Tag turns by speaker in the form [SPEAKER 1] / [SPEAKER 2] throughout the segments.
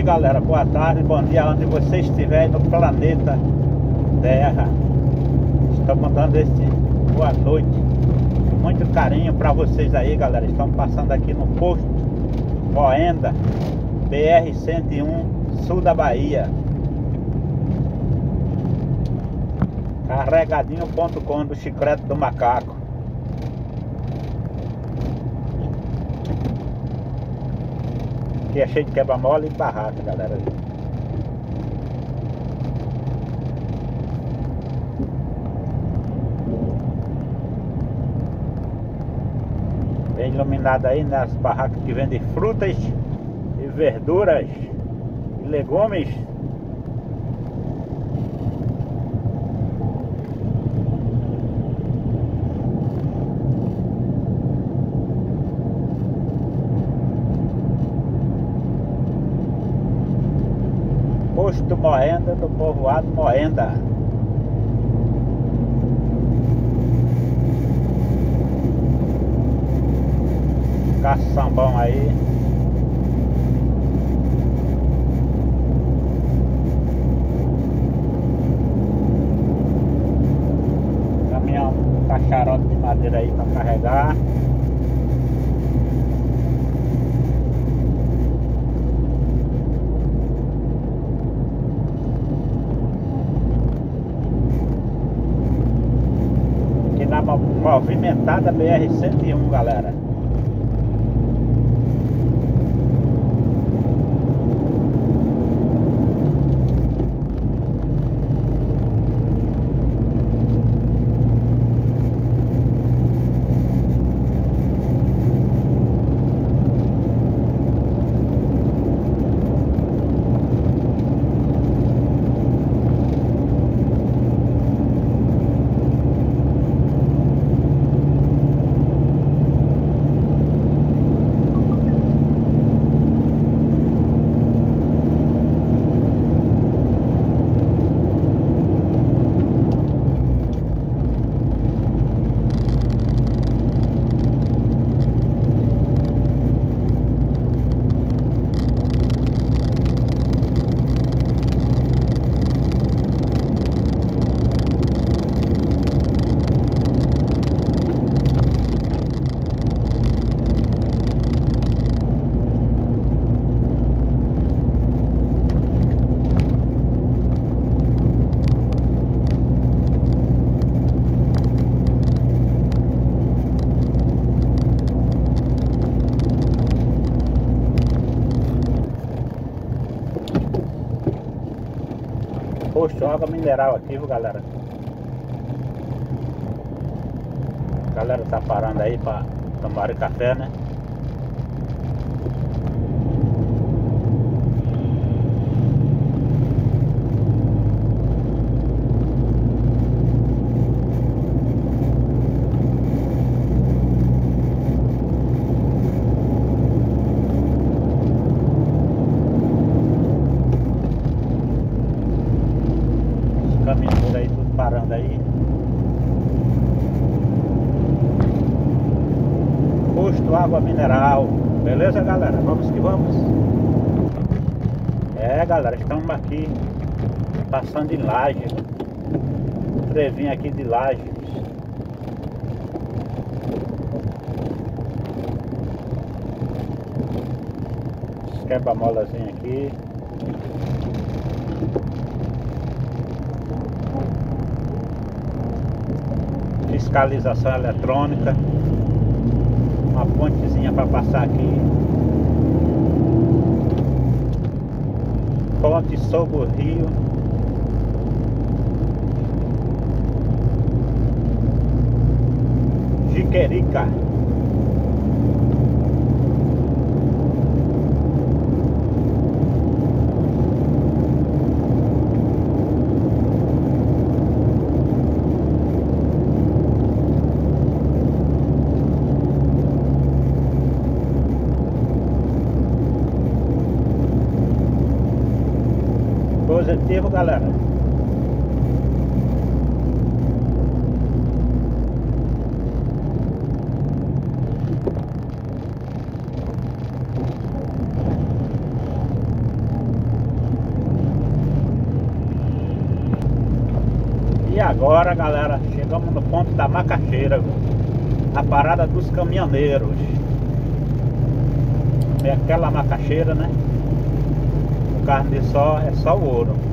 [SPEAKER 1] noite, galera. Boa tarde, bom dia, onde você estiver no planeta Terra. Estou mandando esse boa noite, muito carinho para vocês aí, galera. Estamos passando aqui no posto Moenda, BR-101, sul da Bahia. Carregadinho.com do Chiclete do Macaco. Aqui é cheio de quebra-mola e barraca, galera. Bem iluminado aí nas barracas que vendem frutas e verduras e legumes. Moenda do povoado Moenda. Caçambão aí. Caminhão, caixarote de madeira aí para carregar. Aqui na mo- movimentada BR-101, galera. Posto água mineral aqui, viu, galera? A galera tá parando aí pra tomar café, né? Os caminhoneiros aí tudo parando aí. Mineral. Beleza, galera? Vamos que vamos. É, galera, estamos aqui passando em laje. Trevinho aqui de laje. Quebra-molazinho aqui. fiscalização eletrônica, uma pontezinha para passar aqui, ponte sobre o rio, Jiquerica. aterro, galera. E agora, galera, chegamos no ponto da Macaxeira, a parada dos caminhoneiros. É aquela macaxeira, né? O carne de sol é só o ouro.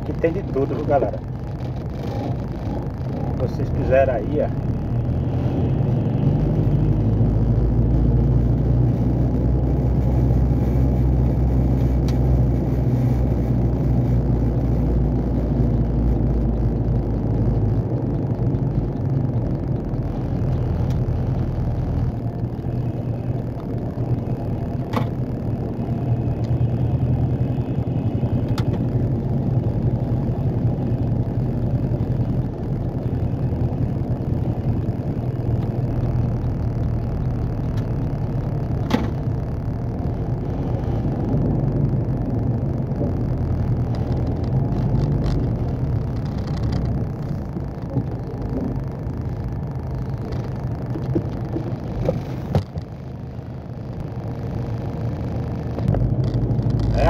[SPEAKER 1] Aqui tem de tudo, viu galera? Se vocês quiserem aí, ó.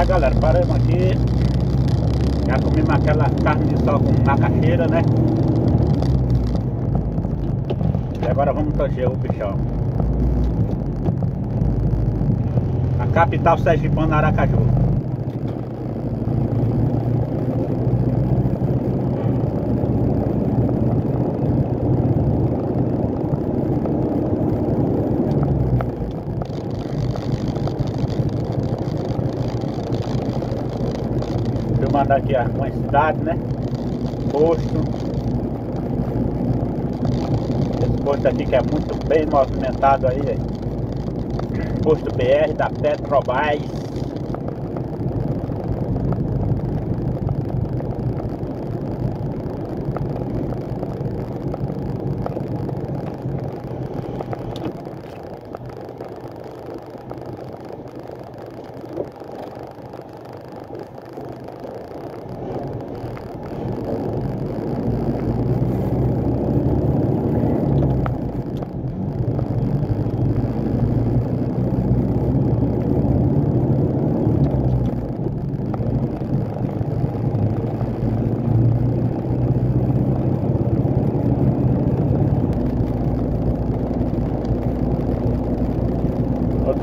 [SPEAKER 1] É galera, paramos aqui. Já comemos aquela carne de sol com macaxeira, né? E agora vamos toger o bichão. A capital sergipana Aracaju aqui a, uma cidade, né? Posto. Esse posto aqui que é muito bem movimentado aí. É. Posto BR da Petrobras.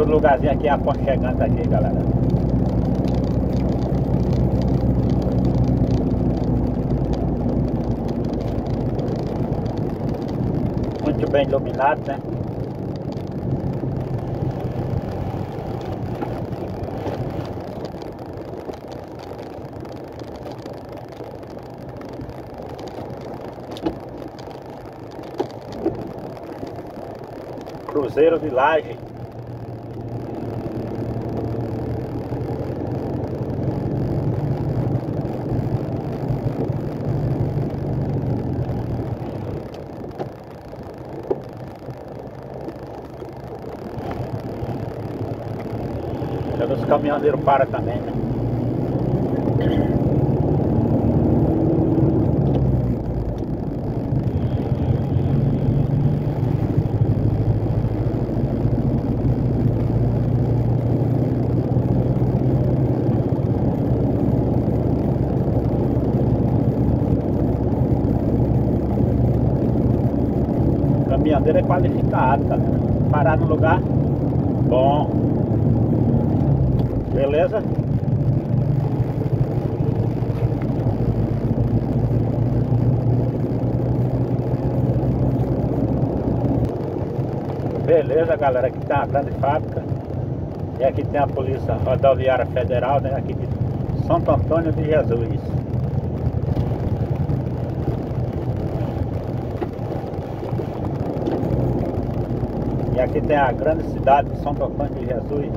[SPEAKER 1] Lugarzinho aqui é aconchegante aqui, galera. Muito bem iluminado, né? Cruzeiro de Caminhoneiros param também, né? Caminhoneiro é qualificado, galera. Parar no lugar bom. Beleza? Beleza, galera. Aqui tem uma grande fábrica. E aqui tem a Polícia Rodoviária Federal, né? Aqui de Santo Antônio de Jesus. E aqui tem a grande cidade de Santo Antônio de Jesus.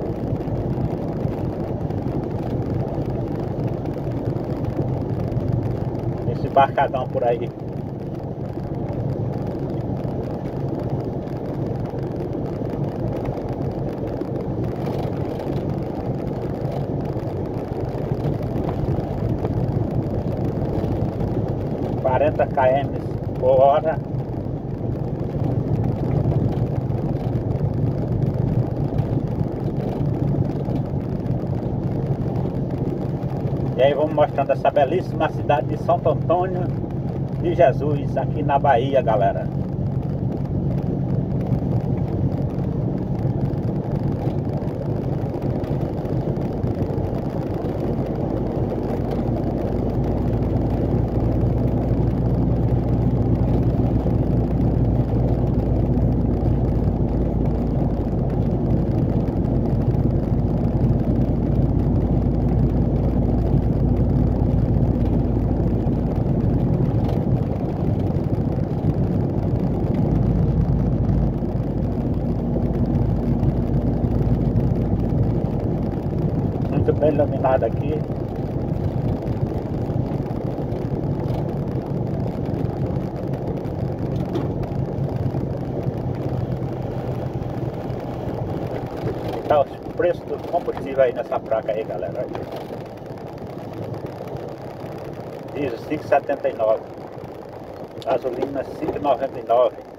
[SPEAKER 1] Esse barcadão por aí. 40 km por hora. E aí vamos mostrando essa belíssima cidade de Santo Antônio de Jesus, aqui na Bahia, galera. Iluminado aqui. Tá os preços do combustível aí nessa placa aí, galera. Diesel 5,79. Gasolina 5,99.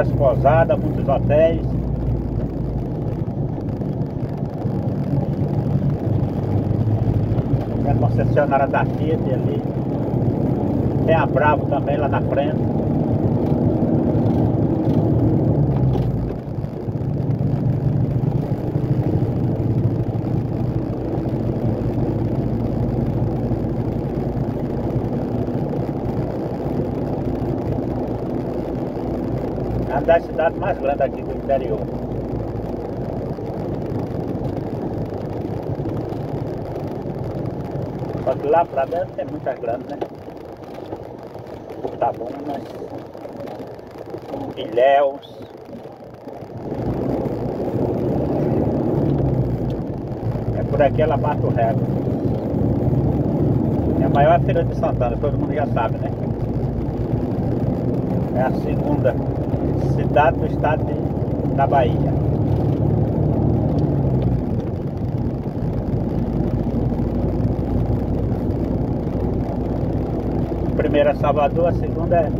[SPEAKER 1] Muitas pousadas, muitos hotéis. Tem a concessionária da Fiat ali. Tem a Bravo também lá na frente. Das cidades mais grandes aqui do interior. Só que lá pra dentro tem muitas grandes, né? Tabunas, Ilhéus. É por aqui ela bate o recorde. É a maior feira de Santana, todo mundo já sabe, né? É a segunda cidade do estado de, da Bahia. Primeira é Salvador, a segunda é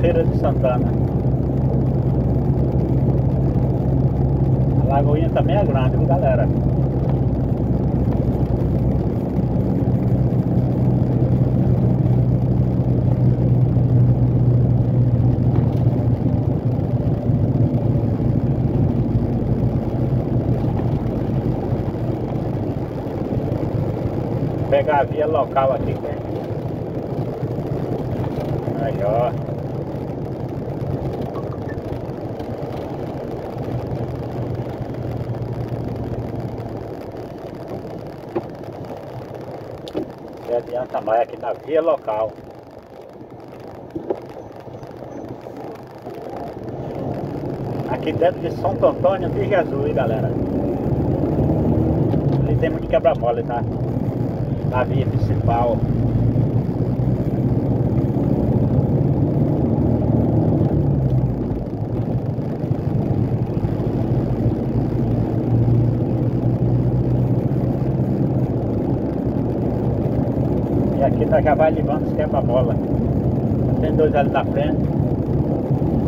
[SPEAKER 1] Feira de Santana. A Lagoinha também é grande, viu galera? Pegar a via local aqui. Aí, ó. E adianta mais aqui na via local. Aqui dentro de Santo Antônio de Jesus, galera. Ali tem muito quebra-mola, tá? Na via principal. E aqui nós já vai levando os quebra-mola. Tem dois ali na frente.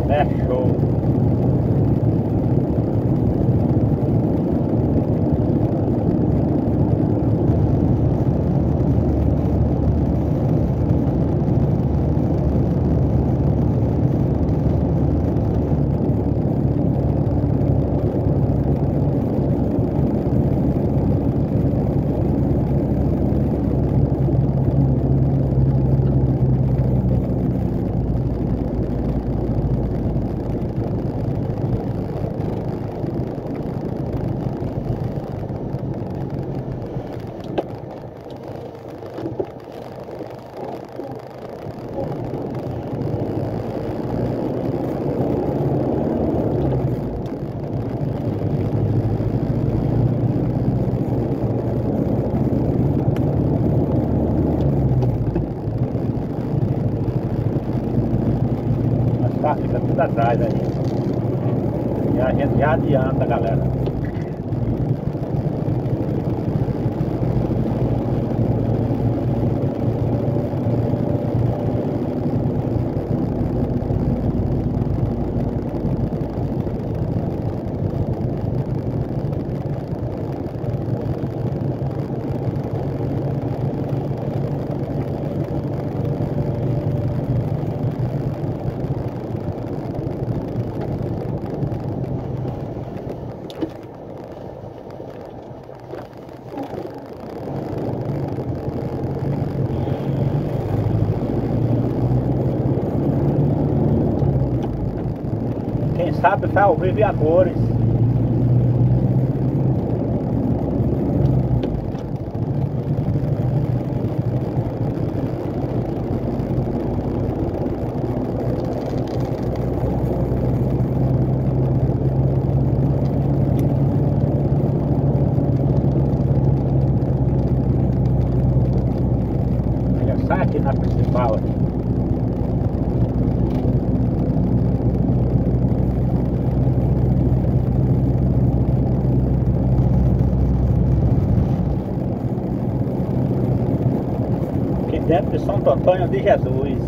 [SPEAKER 1] É show. Atrás aí. E a gente já adianta, galera. Sabe tá ao vivo e. Olha só aqui na principal aqui. Aqui dentro de Santo Antônio de Jesus.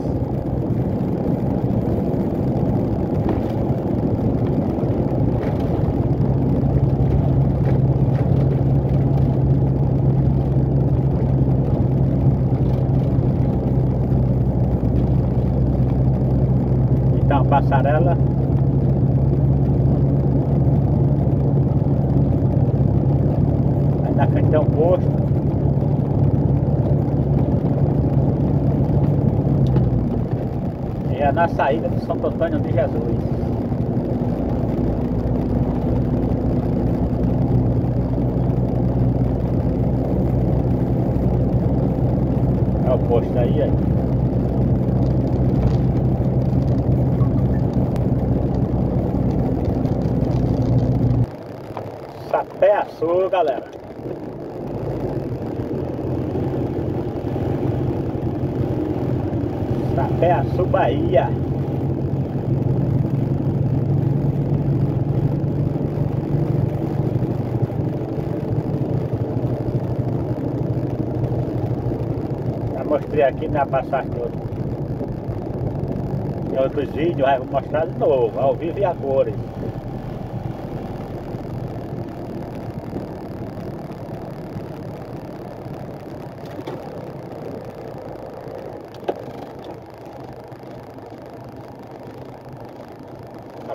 [SPEAKER 1] Então, passarela. Na frente tem um posto. É na saída de Santo Antônio de Jesus. É o posto aí, aí. Sapé Açu, galera. Sapé Açu, Bahia. Já mostrei aqui na passagem em outros vídeos, vou mostrar de novo, ao vivo e a cores.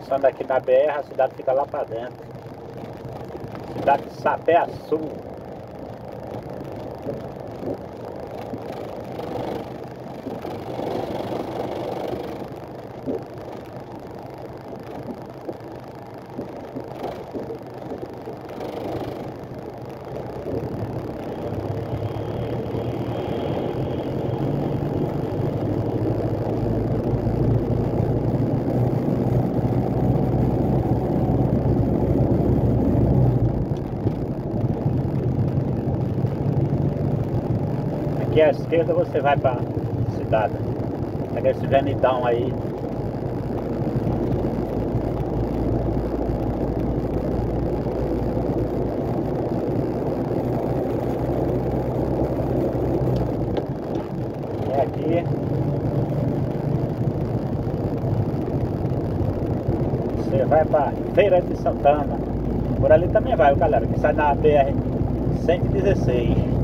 [SPEAKER 1] Passando aqui na BR, a cidade fica lá pra dentro. Cidade de Sapé Sul. Aqui à esquerda você vai pra cidade. Pega esse venidão aí. E aqui. Você vai pra Feira de Santana. Por ali também vai, galera, que sai na BR 116.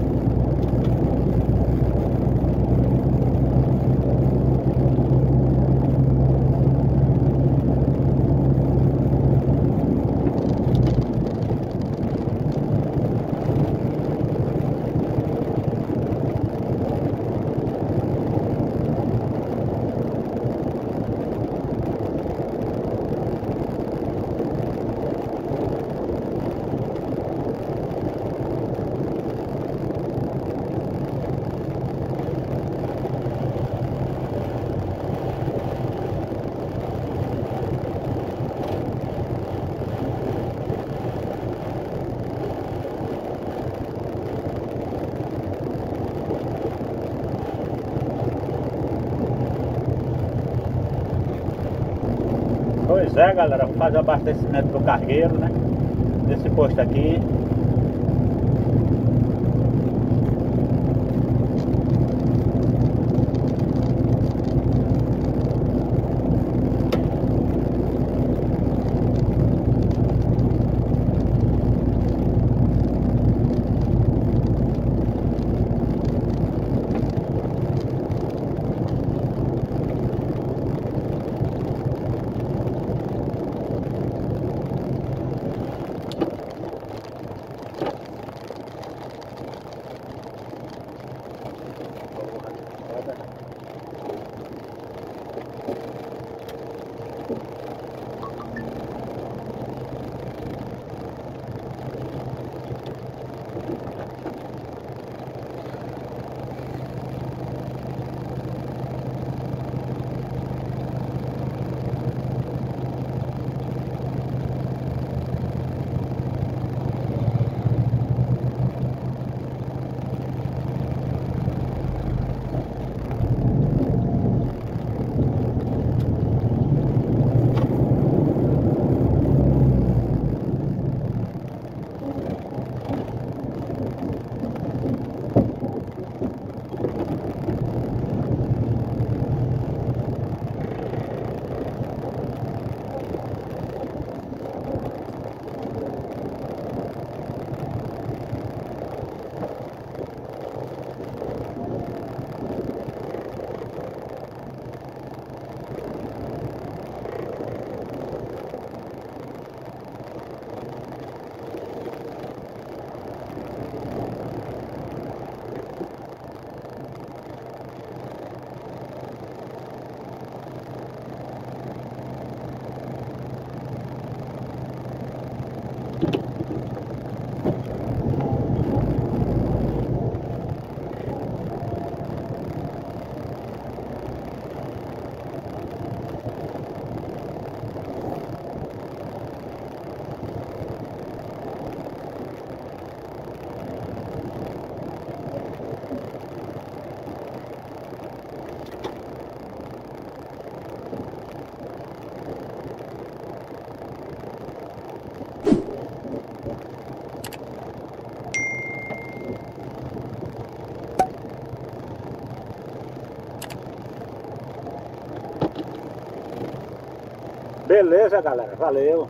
[SPEAKER 1] Pois é, galera, vamos fazer o abastecimento do cargueiro, né? Nesse posto aqui. Beleza, galera. Valeu.